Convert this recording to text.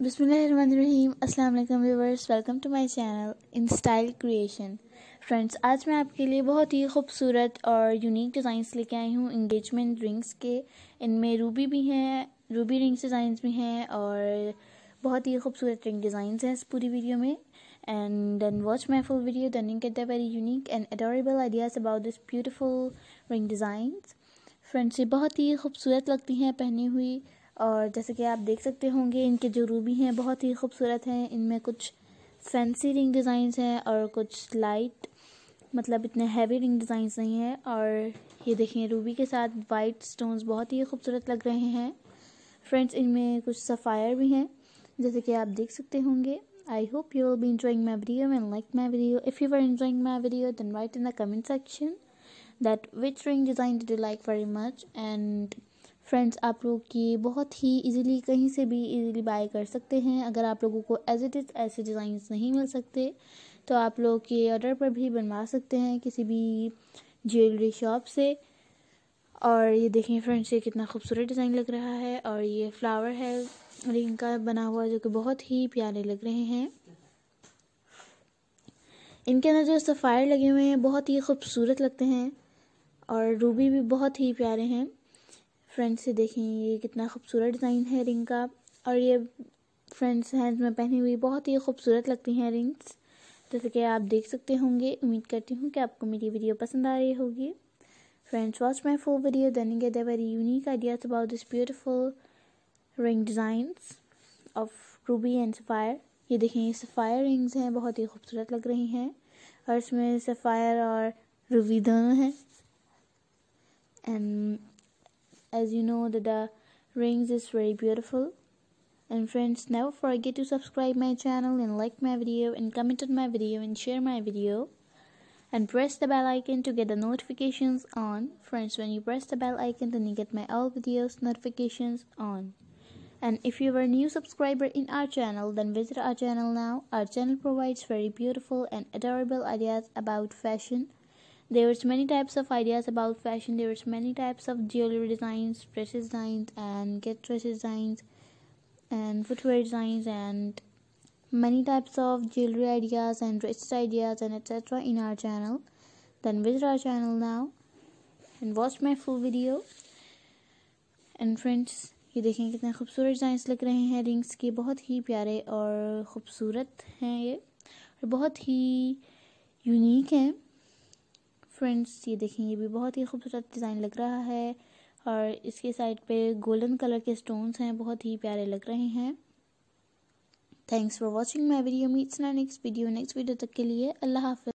बिस्मिल्लाहिर्रहमानिर्रहीम। अस्सलाम viewers, welcome to my channel in style creation. Friends, आज मैं आपके लिए बहुत ही खूबसूरत और यूनिक डिज़ाइंस लेके आई हूँ। इंगेजमेंट रिंग्स के, इनमें रूबी भी हैं, रूबी रिंग्स डिज़ाइंस भी हैं और बहुत ही खूबसूरत रिंग डिज़ाइंस हैं इस पूरी वीडियो में। And then watch my full video you get the very unique and adorable ideas about this beautiful ring designs friends ये बहुत ही खूबसूरत लगती हैं पहनी हुई और जैसे कि आप देख सकते होंगे इनके जो रूबी हैं बहुत ही खूबसूरत हैं। इनमें कुछ फैंसी रिंग डिज़ाइंस हैं और कुछ लाइट मतलब इतने हैवी रिंग डिज़ाइंस नहीं हैं। और ये देखें रूबी के साथ वाइट स्टोन्स बहुत ही खूबसूरत लग रहे हैं। फ्रेंड्स इनमें कुछ सफ़ायर भी हैं। जैसे कि आप देख सकते होंगे I hope you will be enjoying my video and like my video. If you were enjoying my video, then write in the comment section that which ring design did you like very much and friends आप लोग ये बहुत ही easily कहीं से भी easily bye कर सकते हैं। अगर आप लोगों को एज इट इज़ ऐसे डिज़ाइंस नहीं मिल सकते तो आप लोग ये ऑर्डर पर भी बनवा सकते हैं किसी भी ज्वेलरी शॉप से। और ये देखें फ्रेंड्स ये कितना खूबसूरत डिज़ाइन लग रहा है और ये फ्लावर है रिंग का बना हुआ जो कि बहुत ही प्यारे लग रहे हैं। इनके अंदर जो सफ़ायर लगे हुए हैं, बहुत ही खूबसूरत लगते हैं और रूबी भी बहुत ही प्यारे हैं। फ्रेंड्स से देखें, ये कितना खूबसूरत डिज़ाइन है रिंग का। और ये फ्रेंड्स हैंड्स में पहनी हुई बहुत ही खूबसूरत लगती हैं रिंग्स जैसे कि आप देख सकते होंगे, उम्मीद करती हूँ कि आपको मेरी वीडियो पसंद आ रही होगी। Friends watch my full video get a very unique ideas about this beautiful ring designs of ruby and sapphire ये देखें, ये सफ़ायर रिंग्स हैं, बहुत ही खूबसूरत लग रही हैं। और इसमें सफ़ायर और रूबी दोनों हैं। And as you know that the rings is very beautiful. And friends never forget to subscribe my channel and like my video and comment on my video and share my video. And press the bell icon to get the notifications on. Friends when you press the bell icon then you get my all videos notifications on. And if you are a new subscriber in our channel then visit our channel now. Our channel provides very beautiful and adorable ideas about fashion there's many types of ideas about fashion there's many types of jewelry designs dress designs and get dress designs and footwear designs and many types of jewelry ideas and dress ideas and etc in our channel then visit our channel now and watch my full video and friends ये देखें कितने खूबसूरत designs लग रहे हैं rings के बहुत ही प्यारे और ख़ूबसूरत हैं ये और बहुत ही यूनिक हैं फ्रेंड्स ये देखें, ये भी बहुत ही खूबसूरत डिज़ाइन लग रहा है और इसके साइड पे गोल्डन कलर के स्टोन्स हैं, बहुत ही प्यारे लग रहे हैं। Thanks for watching my video meets ना नेक्स्ट वीडियो नेक्स्ट वीडियो तक के लिए अल्लाह हाफ़